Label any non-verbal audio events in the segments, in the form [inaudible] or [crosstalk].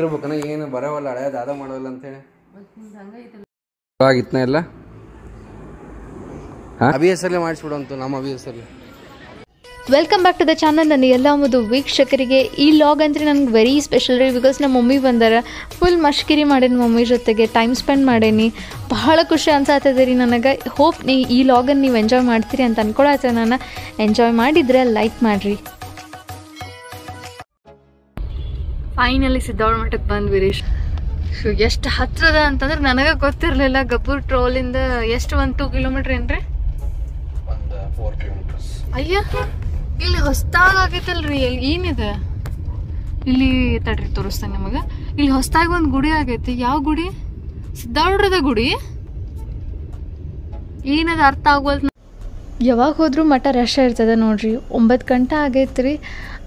ಇರ್ಬೇಕನ ಏನು ಬರೋವಲ್ಲ ಹಳೆಯ ದಾದ ಮಾಡೋಲ್ಲ ಅಂತೇಳಿ ಆಗಿತ್ನ ಎಲ್ಲ? ಅಭಿಯಸಲ್ಲಿ ಮಾಡಿಸ್ಬಿಡಂತು ನಮ್ಮ ಅಭಿಯಸಲ್ಲಿ. Welcome back to the channel ನನ್ನ ಎಲ್ಲ ಒಂದು ವೀಕ್ಷಕರಿಗೆ. ಈ ಲಾಗ್ ಅಂದರೆ ನನಗೆ ವೆರಿ ಸ್ಪೆಷಲ್ ರೀ ಬಿಕಾಸ್ ನಮ್ಮ ಮಮ್ಮಿ ಬಂದಾರ. ಫುಲ್ ಮಷ್ಕಿರಿ ಮಾಡೇನಿ ಮಮ್ಮಿ ಜೊತೆಗೆ ಟೈಮ್ ಸ್ಪೆಂಡ್ ಮಾಡೇನಿ. ಬಹಳ ಖುಷಿ ಅನ್ಸಾತದೆ ರೀ ನನಗೆ. ಹೋಪ್ ನೀ ಈ ಲಾಗನ್ನು ನೀವು ಎಂಜಾಯ್ ಮಾಡ್ತೀರಿ ಅಂತ ಅನ್ಕೊಳತ್ತೆ ನಾನು. ಎಂಜಾಯ್ ಮಾಡಿದರೆ ಲೈಕ್ ಮಾಡಿರಿ. ಫೈನಲಿ ಸಿದ್ದಾವಳ ಮಠಕ್ಕೆ ಬಂದ್ವಿ ರೀ ಎಷ್ಟು ಹತ್ರದ ಅಂತಂದ್ರೆ ನನಗೆ ಗೊತ್ತಿರಲಿಲ್ಲ. ಗಬ್ಬೂರ್ ಟ್ರೋಲಿಂದ ಎಷ್ಟು ಒಂದು ಟೂ ಕಿಲೋಮೀಟ್ರ್ ಏನ್ರಿ? ಅಯ್ಯ ಇಲ್ಲಿ ಹೊಸ್ತಾಗ ಆಗೈತಲ್ರಿ ಇಲ್ಲಿ ಏನಿದೆ? ಇಲ್ಲಿ ತಡ್ರಿ ತೋರಿಸ್ತೇನೆ ನಿಮಗೆ. ಇಲ್ಲಿ ಹೊಸ್ದಾಗಿ ಒಂದು ಗುಡಿ ಆಗೈತಿ. ಯಾವ ಗುಡಿ? ಸಿದ್ದಾವಳದ ಗುಡಿ? ಏನದ ಅರ್ಥ ಆಗೋಲ್ ಯಾವಾಗ ಹೋದರೂ ಮಠ ರಶ್ ಇರ್ತದೆ ನೋಡಿರಿ. ಒಂಬತ್ತು ಗಂಟೆ ಆಗೈತ್ರಿ.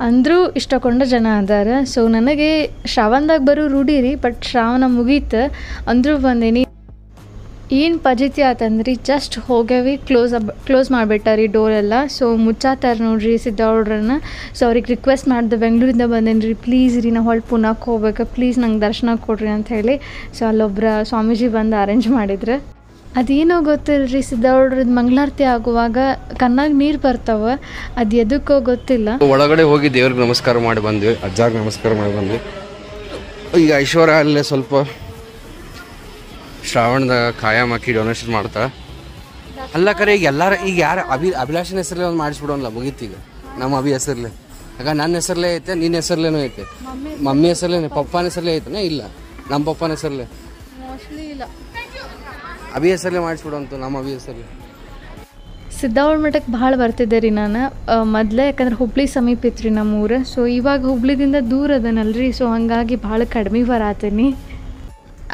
ಅಂದರೂ ಇಷ್ಟಕೊಂಡ ಜನ ಅದಾರ. ಸೊ ನನಗೆ ಶ್ರಾವಣದಾಗ ಬರೋ ರೂಢಿ ರೀ ಬಟ್ ಶ್ರಾವಣ ಮುಗೀತು. ಅಂದರೂ ಬಂದೇನಿ, ಏನು ಪಜಿತಿ ಆತಂದ್ರಿ? ಜಸ್ಟ್ ಹೋಗ್ಯಾವಿ ಕ್ಲೋಸ್ ಕ್ಲೋಸ್ ಮಾಡಿಬಿಟ್ಟಾರಿ ಡೋರ್ ಎಲ್ಲ. ಸೊ ಮುಚ್ಚಾತಾರ ನೋಡ್ರಿ ಸಿದ್ದಾವ್ರನ್ನ ಸೊ ಅವ್ರಿಗೆ ರಿಕ್ವೆಸ್ಟ್ ಮಾಡಿದೆ, ಬೆಂಗಳೂರಿಂದ ಬಂದೇನಿ ರೀ ಪ್ಲೀಸ್ ರೀ, ನಾ ಹೊಳ್ಳಿ ಪುನಾಕ್ ಹೋಗ್ಬೇಕು. ಪ್ಲೀಸ್ ನಂಗೆ ದರ್ಶನ ಕೊಡ್ರಿ ಅಂತ ಹೇಳಿ. ಸೊ ಅಲ್ಲೊಬ್ಬರ ಸ್ವಾಮೀಜಿ ಬಂದು ಅರೇಂಜ್ ಮಾಡಿದ್ರು. ಅದೇನೋ ಗೊತ್ತಿಲ್ಲ ರೀ ಸಿದ್ದಾವ್ರದ್ದು ಮಂಗಳಾರತಿ ಆಗುವಾಗ ಕಣ್ಣಾಗ ನೀರು ಬರ್ತಾವ ಅದು ಎದಕ್ಕೋ ಗೊತ್ತಿಲ್ಲ. ಒಳಗಡೆ ಹೋಗಿ ದೇವ್ರಿಗೆ ನಮಸ್ಕಾರ ಮಾಡಿ ಬಂದ್ವಿ ಅಜ್ಜಾಗ ನಮಸ್ಕಾರ ಮಾಡಿ ಬಂದ್ವಿ. ಈಗ ಐಶ್ವರ್ಯ ಅಲ್ಲೇ ಸ್ವಲ್ಪ ಶ್ರಾವಣದ ಕಾಯಂ ಹಾಕಿ ಡೊನೇಷನ್ ಮಾಡ್ತಾ. ಅಲ್ಲ ಕರೆ ಈಗ ಎಲ್ಲಾರ ಈಗ ಯಾರು ಅಭಿ ಅಭಿಲಾಷನ ಹೆಸರಲ್ಲೇ ಒಂದು ಮಾಡಿಸ್ಬಿಡೋಲ್ಲ ಮುಗೀತೀಗ ನಮ್ಮ ಅಭಿ ಹೆಸರಲ್ಲೇ ಆಗ ನನ್ನ ಹೆಸರಲ್ಲೇ ಐತೆ ನಿನ್ನ ಹೆಸರಲ್ಲೇನೂ ಐತೆ. ಮಮ್ಮಿ ಹೆಸರಲ್ಲೇ ಪಪ್ಪನ ಹೆಸರಲ್ಲೇ ಐತೆ ಇಲ್ಲ? ನಮ್ಮ ಪಪ್ಪನ ಹೆಸರಲ್ಲೇ ಮೋಸ್ಟ್ಲಿ ಇಲ್ಲ. ಅಭಿ ಹೆಸರಲ್ಲೇ ಮಾಡಿಸ್ಬಿಡೋಂತು ನಮ್ಮ ಅಭಿ ಹೆಸರಲ್ಲೇ ಸಿದ್ದಾವಳ ಮಠಕ್ಕೆ ಭಾಳ ಬರ್ತಿದ್ದೆ ರೀ ನಾನು. ಮೊದಲೇ ಯಾಕಂದ್ರೆ ಹುಬ್ಳಿ ಸಮೀಪ ಇತ್ತು ರೀ ನಮ್ಮ ಊರು ಸೊ ಇವಾಗ ಹುಬ್ಳಿದಿಂದ ದೂರ ಅದನಲ್ರಿ. ಸೊ ಹಾಗಾಗಿ ಭಾಳ ಕಡಿಮೆ ಬರಾತೀನಿ.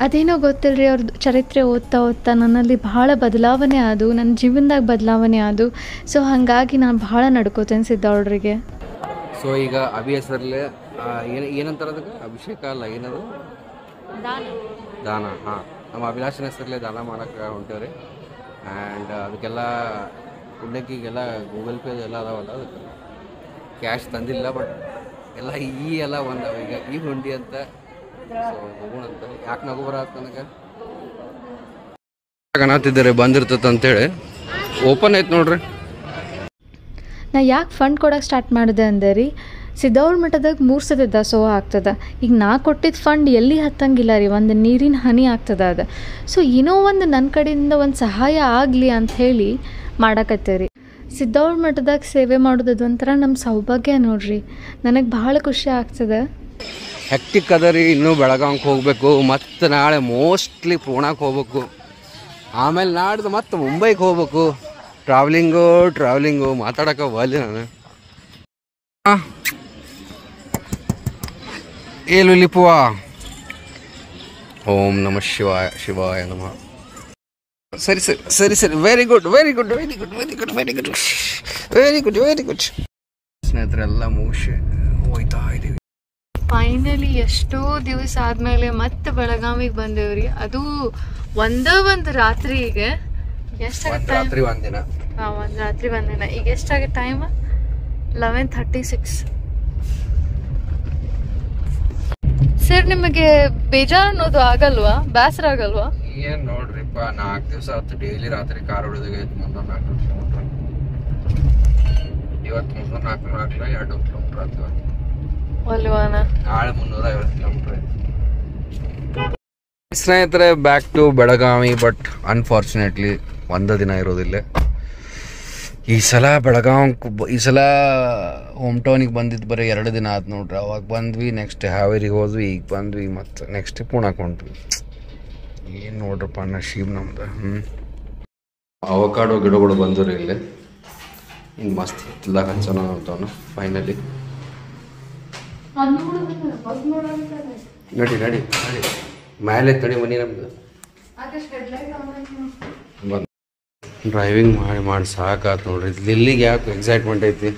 ಅದೇನೋ ಗೊತ್ತಿಲ್ಲ ರೀ ಅವ್ರದ್ದು ಚರಿತ್ರೆ ಓದ್ತಾ ಓದ್ತಾ ನನ್ನಲ್ಲಿ ಭಾಳ ಬದಲಾವಣೆ ಆದು. ನನ್ನ ಜೀವನದಾಗ ಬದಲಾವಣೆ ಆದು. ಸೊ ಹಾಗಾಗಿ ನಾನು ಭಾಳ ನಡ್ಕೋತೇನೆ ಸಿದ್ಧಾವಳರಿಗೆ ಸೊ ಈಗ ಅಭಿ ಹೆಸರಲ್ಲೇ ಏನು ಏನಂತಾರ ಅದಕ್ಕೆ? ಅಭಿಷೇಕ ಅಲ್ಲ ಏನದು? ದಾನ ಹಾಂ. ನಮ್ಮ ಅಭಿಲಾಷನ ಹೆಸರಲ್ಲೇ ದಾನ ಮಾಡೋಕ್ಕೆ ಹೊಂಟೇವ್ರಿ. ಆ್ಯಂಡ್ ಅದಕ್ಕೆಲ್ಲ ಪುಣ್ಯಕ್ಕಿಗೆಲ್ಲ ಗೂಗಲ್ ಪೇ ಎಲ್ಲ ಅದಾವಲ್ಲ ಅದಕ್ಕೆ. ಕ್ಯಾಶ್ ತಂದಿಲ್ಲ ಬಟ್ ಎಲ್ಲ ಈ ಎಲ್ಲ ಒಂದು ಈಗ ಈ ಹುಂಡಿ ಅಂತ ಸೊ ಹೋಗೋಣ ಅಂತ. ಯಾಕೆ ನಗು ಬರತ್ತ ನನಗೆ? ಅನ್ನತ್ತಿದ್ದಾರೆ ಬಂದಿರ್ತದೆ ಅಂತೇಳಿ. ಓಪನ್ ಐತೆ ನೋಡ್ರಿ. ನಾ ಯಾಕೆ ಫಂಡ್ ಕೊಡೋಕೆ ಸ್ಟಾರ್ಟ್ ಮಾಡಿದೆ ಅಂದೆ ರೀ? ಸಿದ್ದಾವಳ ಮಠದಾಗ ಮೂರು ಸತಿ ದಾಸೋಹ ಆಗ್ತದೆ. ಈಗ ನಾ ಕೊಟ್ಟಿದ್ದ ಫಂಡ್ ಎಲ್ಲಿ ಹತ್ತಂಗಿಲ್ಲ ರೀ, ಒಂದು ನೀರಿನ ಹನಿ ಆಗ್ತದೆ ಅದು. ಸೊ ಏನೋ ಒಂದು ನನ್ನ ಕಡೆಯಿಂದ ಒಂದು ಸಹಾಯ ಆಗಲಿ ಅಂತ ಹೇಳಿ ಮಾಡಕತ್ತೆ ರೀ ಸಿದ್ದಾವಳ ಮಠದಾಗ ಸೇವೆ ಮಾಡೋದು ಒಂಥರ ನಮ್ಮ ಸೌಭಾಗ್ಯ ನೋಡ್ರಿ. ನನಗೆ ಭಾಳ ಖುಷಿ ಆಗ್ತದೆ. ಹೆಕ್ಟಿಕ್ ಅದ ರೀ, ಇನ್ನೂ ಬೆಳಗಾವಿಗೆ ಹೋಗಬೇಕು, ಮತ್ತು ನಾಳೆ ಮೋಸ್ಟ್ಲಿ ಪೂಣಾಕ್ಕೆ ಹೋಗ್ಬೇಕು. ಆಮೇಲೆ ನಾಡ್ದು ಮತ್ತೆ ಮುಂಬೈಗೆ ಹೋಗ್ಬೇಕು. ಟ್ರಾವೆಲಿಂಗು ಟ್ರಾವೆಲಿಂಗು ಮಾತಾಡೋಕೆ ಹೋಗಲಿ ನಾನು. ಏಲು ಲಿಪುವ ಓಂ ನಮ ಶಿವಾಯ ಶಿವಾಯ ನಮಃ. ಸರಿ ಸರಿ ಸರಿ ಸರಿ. Very good very good very good very good very good very good very good ಸ್ನೇಹಿತರೆಲ್ಲ ಮುಗಿಸಿ ಹೋಯ್ತಾ ಇದೀವಿ ಫೈನಲಿ ಎಷ್ಟೋ ದಿವಸ ಆದಮೇಲೆ ಮತ್ತೆ ಬೆಳಗಾವಿಗೆ ಬಂದೇವ್ರಿ. ಅದು ಒಂದೇ ಒಂದು ರಾತ್ರಿಗೆ ಎಷ್ಟಾಗುತ್ತೆ ರಾತ್ರಿ ಒಂದಿನ. ಆ ಒಂದು ರಾತ್ರಿ ಬಂದಿನ ಈಗ ಎಷ್ಟಾಗುತ್ತೆ time eleven thirty six sir ನಿಮಗೆ ಬೇಜಾರು ಅನ್ನೋದು ಆಗಲ್ವಾ? ಬೇಸರ ಆಗಲ್ವಾ? ಏನ್ ನೋಡ್ರಿಪ್ಪ ನಾಲ್ಕು ದಿವಸ ಆಯ್ತು ಡೈಲಿ ರಾತ್ರಿ ಕಾರ್ ಹೊಡೆದಾಗ ಐತೆ ಮುಂದೊಂದು ನಾಲ್ಕು ಕಿಲೋಮೀಟರ್ ಇವತ್ತು ಮುನ್ನೂರು ನಾಲ್ಕು ನಾಲ್ಕು ಎರಡು ಕಿಲೋಮೀಟರ್ ಆಯ್ತು ಅಲ್ವಾನ ನಾಳೆ ಮುನ್ನೂರ ಐವತ್ತು ಕಿಲೋಮೀಟರ್ ಸ್ನೇಹಿತರೆ back to Belagavi but unfortunately ಒಂದೇ ದಿನ ಇರೋದಿಲ್ಲ. ಈ ಸಲ ಬೆಳಗಾವಿ ಈ ಸಲ ಹೋಮ್ ಟೌನಿಗೆ ಬಂದಿದ್ದು ಬರೀ ಎರಡು ದಿನ ಆಯ್ತು ನೋಡ್ರಿ. ಅವಾಗ ಬಂದ್ವಿ ನೆಕ್ಸ್ಟ್ ಹಾವೇರಿಗೆ ಹೋದ್ವಿ ಈಗ ಬಂದ್ವಿ ಮತ್ತು ನೆಕ್ಸ್ಟ್ ಪುಣಾಕ್ ಹೊಂಟ್ವಿ. ಏನು ನೋಡ್ರಪ್ಪ ನಶೀಬ್ ನಮ್ದು ಹ್ಞೂ ಅವಕಾಡೋ ಗಿಡಗಳು ಬಂದರು ಇಲ್ಲಿ. ಹಿಂಗೆ ಮಸ್ತ್ ಇತ್ತಿಲ್ಲ ಹಂಚನ ಅಂತವನು ಫೈನಲಿ ನಡಿ ನಡಿ ನಡಿ. ಮೇಲೆ ತಡಿ ಮನಿ ನಮ್ದು. ಬಂದ್ ಡ್ರೈವಿಂಗ್ ಮಾಡಿ ಮಾಡಿ ಸಾಕಾತು ನೋಡ್ರಿ. ದಿಲ್ಲಿಗೆ ಯಾಕೆ ಎಕ್ಸೈಟ್ಮೆಂಟ್ ಐತಿ?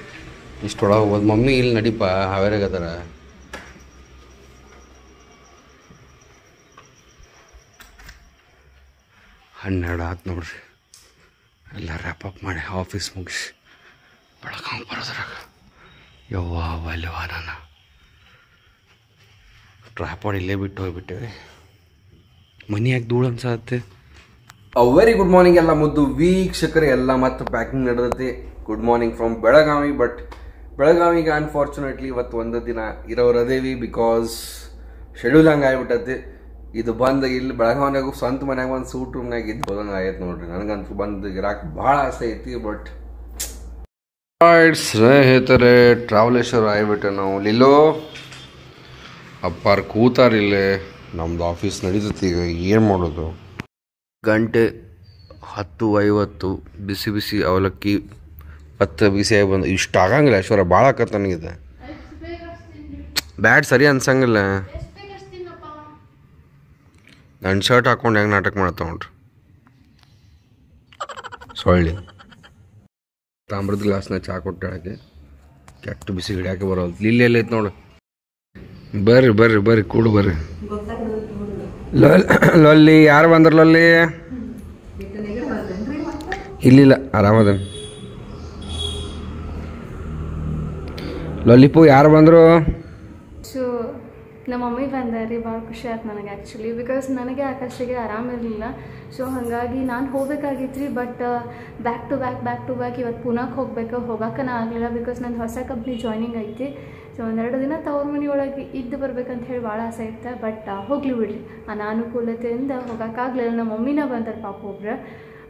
ಇಷ್ಟೊಳಗೆ ಹೋಗೋದು ಮಮ್ಮಿ ಇಲ್ಲಿ ನಡಿಪ ಹಾವೇರಾಗದಾರ ಹನ್ನೆರಡು ಆತು ನೋಡ್ರಿ. ಎಲ್ಲ ರ್ಯಾಪಪ್ ಮಾಡಿ ಆಫೀಸ್ ಮುಗಿಸಿ ಬೆಳಗಾವ್ ಬರೋದ್ರಾಗ. ಯವ್ವ ಅಲ್ವಾ ನಾನು. ಟ್ರಾಪಾಡ್ ಇಲ್ಲೇ ಬಿಟ್ಟು ಹೋಗಿಬಿಟ್ಟೆ ಮನಿ ಧೂಳು ಅನ್ಸತ್ತೆ ವೆರಿ ಗುಡ್ ಮಾರ್ನಿಂಗ್ ಎಲ್ಲ ಮುದ್ದು ವೀಕ್ಷಕರು, ಎಲ್ಲ ಮತ್ತೆ packing ನಡೆದೈತಿ good morning from Belagavi but ಬೆಳಗಾವಿಗೆ ಅನ್ಫಾರ್ಚುನೇಟ್ಲಿ ಇವತ್ತು ಒಂದು ದಿನ ಇರೋರದೇವಿ ಬಿಕಾಸ್ ಶೆಡ್ಯೂಲ್ ಹಂಗೆ ಆಗ್ಬಿಟ್ಟೈತಿ ಇದು ಬಂದು ಇಲ್ಲಿ ಬೆಳಗಾವಿನಾಗ ಸ್ವಂತ ಮನ್ಯಾಗ ಒಂದು ಸೂಟ್ ರೂಮ್ನಾಗ ಇದ್ದು ಬದಂಗೆ ಆಗೈತೆ ನೋಡ್ರಿ. ನನಗಂತೂ ಬಂದು ಇರಾಕ್ ಭಾಳ ಆಸೆ ಐತಿ ಬಟ್ ಸ್ನೇಹಿತರೆ ಟ್ರಾವೆಲೇಶ್ವರ ಆಗ್ಬಿಟ್ಟೆ ನಾವು. ಲಿಲ್ಲೋ, ಅಪ್ಪಾರ್ ಕೂತಾರಿಲ್ಲೇ ನಮ್ದು ಆಫೀಸ್ ನಡೀತೈತಿ, ಈಗ ಏನು ಮಾಡೋದು? ಗಂಟೆ ಹತ್ತು ಐವತ್ತು ಬಿಸಿ ಬಿಸಿ ಅವಲಕ್ಕಿ ಹತ್ತು ಬಿಸಿಯಾಗಿ ಬಂದು, ಇಷ್ಟು ಆಗಂಗಿಲ್ಲ ಐಶ್ವರ್ಯ ಭಾಳ ಆಕತ್ತ ನನಗಿದೆ. ಬ್ಯಾಡ್ ಸರಿ ಅನ್ಸಂಗಿಲ್ಲ. ನನ್ನ ಶರ್ಟ್ ಹಾಕೊಂಡು ಹೆಂಗೆ ನಾಟಕ ಮಾಡ್ತಾವ ನೋಡ್ರಿ. ಸೊಳ್ಳಿ. ತಾಮ್ರದ ಗ್ಲಾಸ್ನ ಚಾ ಕೊಟ್ಟಾಳಕ್ಕೆ, ಕೆಟ್ಟು ಬಿಸಿ ಹಿಡಿಯಾಕೆ ಬರೋದು. ಇಲ್ಲಿ ಎಲ್ಲೈತೆ ನೋಡು. ಬರ್ರಿ ಬರ್ರಿ ಬರ್ರಿ, ಕೂಡು ಬರ್ರಿ. ಲೊಲ್ಲಿ, ಯಾರು ಬಂದ್ರ ಲೊಲ್ಲಿ? ಇಲ್ಲಿಲ್ಲ, ಆರಾಮದ. ಲೊಲ್ಲಿಪು ಯಾರು ಬಂದರು? ಸೊ, ನಮ್ಮ ಮಮ್ಮಿ ಬಂದಾರಿ, ಭಾಳ ಖುಷಿ ಆಯ್ತು ನನಗೆ ಆ್ಯಕ್ಚುಲಿ ಬಿಕಾಸ್ ನನಗೆ ಆಕಾಶಿಗೆ ಆರಾಮಿರಲಿಲ್ಲ ಸೊ ಹಾಗಾಗಿ ನಾನು ಹೋಗ್ಬೇಕಾಗಿತ್ತು ರೀ but back to back back to back ಇವತ್ತು ಪುನಾಕ್ ಹೋಗ್ಬೇಕು ಹೋಗೋಕ್ಕನ ಆಗಲಿಲ್ಲ ಬಿಕಾಸ್ ನಂದು ಹೊಸ ಕಂಪ್ನಿ ಜಾಯ್ನಿಂಗ್ ಐತಿ. ಸೊ ಒಂದೆರಡು ದಿನ ತವ್ರ ಮನೆಯೊಳಗೆ ಇದ್ದು ಬರ್ಬೇಕಂತ ಹೇಳಿ ಭಾಳ ಆಸೆ ಇತ್ತು. ಬಟ್ ಹೋಗ್ಲಿ ಬಿಡ್ರಿ. ಅನಾನುಕೂಲತೆಯಿಂದ ಹೋಗೋಕ್ಕಾಗಲಿಲ್ಲ. ನಮ್ಮ ಮಮ್ಮಿನ ಬಂದಾರ ಪಾಪ ಒಬ್ರು.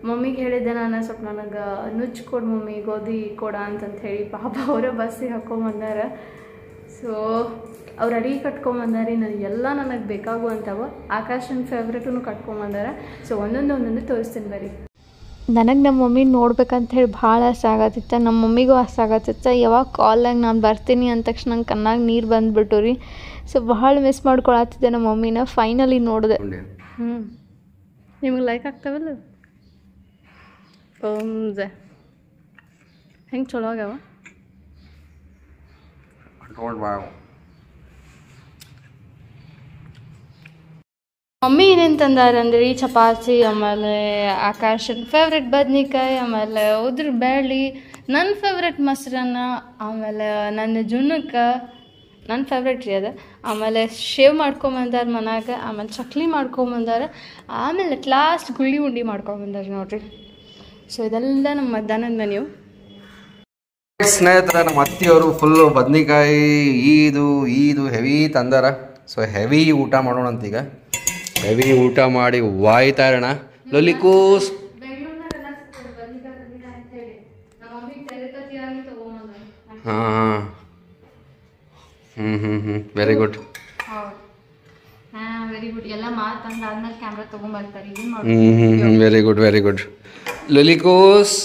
ಮಮ್ಮಿಗೆ ಹೇಳಿದ್ದೆ ನಾನು, ಸ್ವಲ್ಪ ನನಗೆ ನುಚ್ಚು ಕೊಡು ಮಮ್ಮಿ, ಗೋಧಿ ಕೊಡ ಅಂತಂತ ಹೇಳಿ ಪಾಪ ಅವರ ಬಸ್ಸಿಗೆ ಹಾಕೊಂಬಂದಾರ. ಸೊ ಅವ್ರು ಅಡಿಗೆ ಕಟ್ಕೊಂಬಂದಾರಿ. ನನಗೆ ಎಲ್ಲ ನನಗೆ ಬೇಕಾಗುವಂಥವು. ಆಕಾಶನ ಫೇವ್ರೇಟೂ ಕಟ್ಕೊಂಬಂದಾರ. ಸೊ ಒಂದೊಂದು ಒಂದೊಂದು ತೋರಿಸ್ತೀನಿ ಬರೀ ನನಗೆ ನಮ್ಮ ಮಮ್ಮಿ ನೋಡ್ಬೇಕಂತ ಹೇಳಿ ಭಾಳ ಆಸೆ ಆಗತ್ತಿತ್ತು. ನಮ್ಮ ಮಮ್ಮಿಗೂ ಆಸೆ ಆಗತ್ತಿತ್ತು. ಯಾವಾಗ ಕಾಲ್ನಾಗ ನಾನು ಬರ್ತೀನಿ ಅಂದ ತಕ್ಷಣ ನಂಗೆ ಕಣ್ಣಾಗ ನೀರು ಬಂದುಬಿಟ್ಟು ರೀ. ಸೊ ಭಾಳ ಮಿಸ್ ಮಾಡ್ಕೊಳತ್ತಿದ್ದೆ ನಮ್ಮ ಮಮ್ಮಿನ. ಫೈನಲಿ ನೋಡಿದೆ. ಹ್ಞೂ ನಿಮಗೆ ಲೈಕ್ ಆಗ್ತಾವಲ್ಲ? ಓಮ್ಜ ಹೆಂಗೆ ಚಲೋ ಆಗ್ಯಾವ? ಮಮ್ಮಿ ಏನೇನು ತಂದಾರಂದ್ರೆ ಚಪಾತಿ, ಆಮೇಲೆ ಆಕಾಶನ್ ಫೇವ್ರೆಟ್ ಬದ್ನಿಕಾಯಿ, ಆಮೇಲೆ ಉದ್ರ ಬ್ಯಾಳಿ ನನ್ನ ಫೇವ್ರೆಟ್ ಮೊಸರನ್ನ, ಆಮೇಲೆ ನನ್ನ ಜುನಕ್ಕೆ ನನ್ನ ಫೇವ್ರೆಟ್ ರೀ ಅದು. ಆಮೇಲೆ ಶೇವ್ ಮಾಡ್ಕೊಂಬಂದಾರ ಮನ್ಯಾಗ, ಆಮೇಲೆ ಚಕ್ಲಿ ಮಾಡ್ಕೊಂಬಂದಾರ ಆಮೇಲೆ ಲಾಸ್ಟ್ ಗುಳ್ಳಿ ಉಂಡಿ ಮಾಡ್ಕೊಂಬಂದಾರ ನೋಡ್ರಿ. ಸೊ ಇದೆಲ್ಲ ನಮ್ಮ ಮಧ್ಯಾಹ್ನದ ಮನೆಯು ಸ್ನೇಹಿತರ, ನಮ್ಮ ಅತ್ತಿಯವರು ಫುಲ್ಲು ಬದ್ನಿಕಾಯಿ, ಈದು ಈದು ಹೆವಿ ತಂದಾರ. ಸೊ ಹೆವಿ ಊಟ ಮಾಡೋಣ ಅಂತ ಈಗ ಹೆವಿ ಊಟ ಮಾಡಿ ವಾಯ್ತಾ ಇರೋಣ ಲೊಲಿಕೂಸ್. ಹಾಂ ಹಾಂ. ಹ್ಞೂ ಹ್ಞೂ ಹ್ಞೂ ವೆರಿ ಗುಡ್ ಹ್ಞೂ ವೆರಿ ಗುಡ್ ವೆರಿ ಗುಡ್ ಲೊಲಿಕೂಸ್.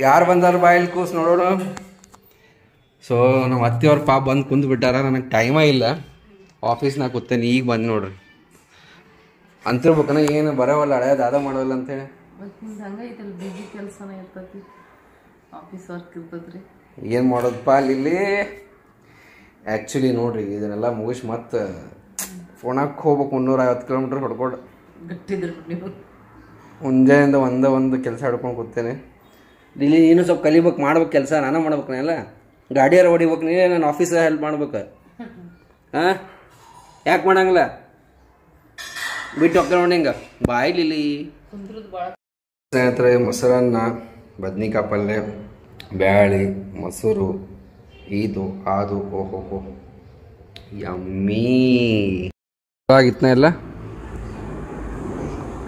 ಯಾರು ಬಂದಾರ ಬಾಯಿಲ್ ಕೂಸ್ ನೋಡೋಣ. ಸೊ ನಮ್ಮ ಅತ್ತೆಯವ್ರ ಪಾಪ ಬಂದು ಕುಂದು ಬಿಟ್ಟಾರ ನನಗೆ ಟೈಮೇ ಇಲ್ಲ. ಆಫೀಸ್ನಾಗ ಕೂತೇನೆ ಈಗ ಬಂದು ನೋಡ್ರಿ. ಅಂತಿರ್ಬೇಕನ ಏನು ಬರೋವಲ್ಲ ಹಳೆಯದು ಅದ ಮಾಡೋಲ್ಲ ಅಂತೇಳಿ ಹಂಗೈತಲ್ಲ ಬಿಜಿ ಕೆಲಸನ ಇರ್ತತಿ ಆಫೀಸ್ ವರ್ಕ್ ಇರ್ತೈತ್ರಿ. ಏನು ಮಾಡೋದಪ್ಪ ಅಲ್ಲಿ? ಇಲ್ಲಿ ಆ್ಯಕ್ಚುಲಿ ನೋಡ್ರಿ ಇದನ್ನೆಲ್ಲ ಮುಗಿಸಿ ಮತ್ತೆ ಫೋನಾಗ ಹೋಗ್ಬೇಕು ಮುನ್ನೂರ ಐವತ್ತು ಕಿಲೋಮೀಟ್ರ್ ಹೊಡ್ಕೊಂಡು. ಗಟ್ಟಿದ್ರು ನೀವು. ಮುಂಜಾನೆಯಿಂದ ಒಂದೇ ಒಂದು ಕೆಲಸ ಹಿಡ್ಕೊಂಡು ಕೂತೇನೆ. ಇಲ್ಲಿ ನೀನು ಸ್ವಲ್ಪ ಕಲಿಬೇಕು ಮಾಡ್ಬೇಕು ಕೆಲಸ ನಾನು ಮಾಡ್ಬೇಕು ನಾನೆಲ್ಲ ಗಾಡಿಯಾರ ಹೊಡಿಬೇಕು ನೀನೇ ನಾನು ಆಫೀಸಾಗ ಹೆಲ್ಪ್ ಮಾಡ್ಬೇಕು? [laughs] ಹಾಂ? ಯಾಕೆ ಮಾಡಂಗಿಲ್ಲ? ಬಿಟ್ಟು ಹೋಗ್ತಾನೆ ನೋಡಿ ಹಿಂಗೆ. ಬಾಯ್ಲಿಲಿ ಸ್ನೇಹಿತರೆ ಮೊಸರನ್ನ ಬದ್ನಿಕಾಯಿ ಪಲ್ಯ ಬ್ಯಾಳಿ ಮೊಸರು ಇದು ಅದು ಓಹೋ ಹೋ ಯಮ್ಮೀ. ಆಗಿತ್ತನ ಎಲ್ಲ?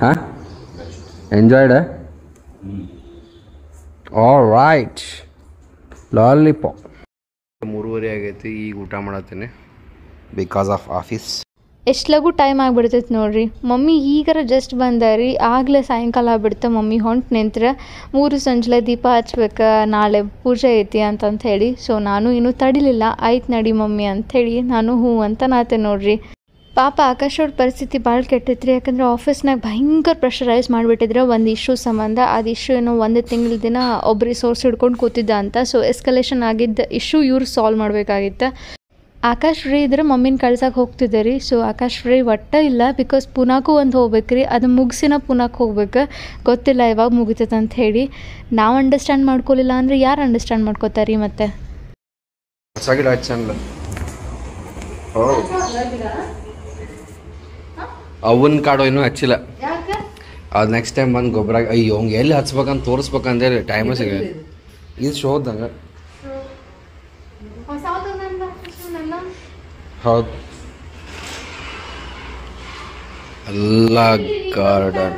ಹಾಂ? ಎಂಜಾಯ್ಡ ಆಲ್ ರೈಟ್ ಲಾಲಿಪಾಪ್ ಮೂರುವರೆ ಆಗೈತಿ ಈಗ ಊಟ ಮಾಡತ್ತೀನಿ. ಬಿಕಾಸ್ ಆಫ್ ಆಫೀಸ್ ಎಷ್ಟು ಲಘು ಟೈಮ್ ಆಗಿಬಿಡ್ತೈತೆ ನೋಡಿರಿ. ಮಮ್ಮಿ ಈಗಾರ ಜಸ್ಟ್ ಬಂದಾರಿ. ಆಗಲೇ ಸಾಯಂಕಾಲ ಆಗ್ಬಿಡ್ತು. ಮಮ್ಮಿ ಹೊಂಟು ನಿಂತ್ರೆ ಮೂರು ಸಂಜಲೆ ದೀಪ ಹಚ್ಬೇಕು, ನಾಳೆ ಪೂಜೆ ಐತಿ ಅಂತಂತ ಹೇಳಿ. ಸೊ ನಾನು ಇನ್ನೂ ತಡಿಲಿಲ್ಲ. ಆಯ್ತು ನಡಿ ಮಮ್ಮಿ ಅಂಥೇಳಿ ನಾನು ಹ್ಞೂ ಅಂತ ನಾತೆ ನೋಡ್ರಿ. ಪಾಪ ಆಕಾಶ್ ಅವ್ರ ಪರಿಸ್ಥಿತಿ ಭಾಳ ಕೆಟ್ಟೈತ್ರಿ. ಯಾಕಂದ್ರೆ ಆಫೀಸ್ನಾಗ ಭಯಂಕರ ಪ್ರೆಷರೈಸ್ ಮಾಡಿಬಿಟ್ಟಿದ್ರೆ ಒಂದು ಇಶ್ಯೂ ಸಂಬಂಧ. ಅದು ಇಶ್ಯೂ ಏನೋ ಒಂದು ತಿಂಗಳ ದಿನ ಒಬ್ರಿಗೆ ಸೋರ್ಸ್ ಹಿಡ್ಕೊಂಡು ಕೂತಿದ್ದ ಅಂತ. ಸೊ ಎಸ್ಕಲೇಷನ್ ಆಗಿದ್ದ ಇಶ್ಯೂ ಇವ್ರು ಸಾಲ್ವ್ ಮಾಡಬೇಕಾಗಿತ್ತು. ಆಕಾಶ್ ಫ್ರೀ ಇದ್ರೆ ಮಮ್ಮಿನ ಕಳ್ಸಕ್ಕೆ ಹೋಗ್ತಿದ್ದೆ ರೀ. ಸೊ ಆಕಾಶ್ ಫ್ರೀ ಒಟ್ಟ ಇಲ್ಲ ಬಿಕಾಸ್ ಪುನಾಕು ಒಂದು ಹೋಗ್ಬೇಕ್ರಿ ಅದು ಮುಗಿಸಿನ ಪುನಾಕ್ ಹೋಗ್ಬೇಕು. ಗೊತ್ತಿಲ್ಲ ಯಾವಾಗ ಮುಗಿತೈತೆ ಅಂತ ಹೇಳಿ. ನಾವು ಅಂಡರ್ಸ್ಟ್ಯಾಂಡ್ ಮಾಡ್ಕೊಲಿಲ್ಲ ಅಂದ್ರೆ ಯಾರು ಅಂಡರ್ಸ್ಟ್ಯಾಂಡ್ ಮಾಡ್ಕೋತಾರೆ ರೀ ಮತ್ತೆ? ಅವನ ಕಾಡು ಇನ್ನೂ ಹಚ್ಚಿಲ್ಲ. ಅದು ನೆಕ್ಸ್ಟ್ ಟೈಮ್ ಬಂದು ಗೊಬ್ಬರ ಅಯ್ಯೋ ಹಂಗೆ ಎಲ್ಲಿ ಹಚ್ಬೇಕಂತ ತೋರಿಸ್ಬೇಕಂದೇಳಿ ಟೈಮ್ ಸಿಗ ಇದು ಶೋದಂಗ ಹೊಸ ನನ್ನ ಹೌದು. ಎಲ್ಲ ಗಾರ್ಡನ್.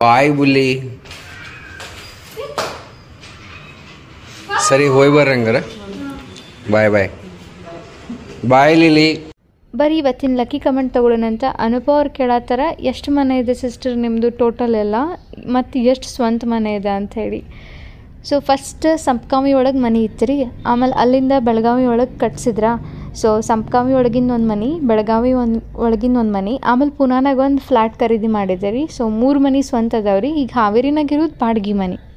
ಬಾಯ್ ಬುಲಿ ಸರಿ, ಹೋಯ್ ಬರ್ರಿ ಹಂಗಾರೆ. Bye bye. ಬಾಯ್, ಲಿಲಿ. ಬರೀ ಇವತ್ತಿನ ಲಕ್ಕಿ ಕಮೆಂಟ್ ತೊಗೊಳ್ಳೋಣಂತ. ಅನುಭವ ಅವ್ರು ಕೇಳತ್ತಾರ, ಎಷ್ಟು ಮನೆ ಇದೆ ಸಿಸ್ಟರ್ ನಿಮ್ಮದು ಟೋಟಲ್ ಎಲ್ಲ? ಮತ್ತು ಎಷ್ಟು ಸ್ವಂತ ಮನೆ ಇದೆ? ಅಂಥೇಳಿ ಸೊ ಫಸ್ಟ್ ಸಂಪ್ಕಾಮಿ ಒಳಗೆ ಮನೆ ಇತ್ತು ರೀ ಆಮೇಲೆ ಅಲ್ಲಿಂದ ಬೆಳಗಾವಿ ಒಳಗೆ ಕಟ್ಸಿದ್ರ. ಸೊ ಸಂಪ್ಕಾಮಿ ಒಳಗಿನ ಒಂದು ಮನೆ, ಬೆಳಗಾವಿ ಒಂದು, ಒಳಗಿನ ಒಂದು ಮನೆ. ಆಮೇಲೆ ಪುನಾನಾಗ ಒಂದು ಫ್ಲ್ಯಾಟ್ ಖರೀದಿ ಮಾಡಿದ್ದೆ ರೀ. ಸೊ ಮೂರು ಮನೆ ಸ್ವಂತ ಅದಾವ ರೀ. ಈಗ ಹಾವೇರಿನಾಗಿರೋದು ಬಾಡ್ಗಿ ಮನೆ.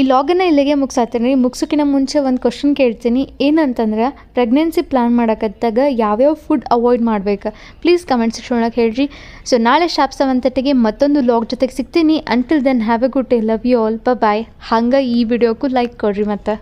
ಈ ಲಾಗನ್ನ ಇಲ್ಲಿಗೆ ಮುಗಿಸಾತೀನಿ ಮುಗ್ಸೋಕ್ಕಿಂತ ಮುಂಚೆ ಒಂದು ಕ್ವಶನ್ ಕೇಳ್ತೀನಿ. ಏನಂತಂದ್ರೆ ಪ್ರೆಗ್ನೆನ್ಸಿ ಪ್ಲಾನ್ ಮಾಡಕತ್ತಾಗ ಯಾವ್ಯಾವ ಫುಡ್ ಅವಾಯ್ಡ್ ಮಾಡ್ಬೇಕು? ಪ್ಲೀಸ್ ಕಮೆಂಟ್ ಸೆಕ್ಷನ್ ಒಳಗೆ ಹೇಳ್ರಿ. ಸೊ ನಾಳೆ ಶಾಪ್ ಸವಂತಟ್ಟಿಗೆ ಮತ್ತೊಂದು ಲಾಗ್ ಜೊತೆಗೆ ಸಿಗ್ತೀನಿ. Until then have a good day love you all bye ಹಂಗೆ ಈ ವಿಡಿಯೋಕ್ಕೂ ಲೈಕ್ ಕೊಡ್ರಿ ಮತ್ತೆ.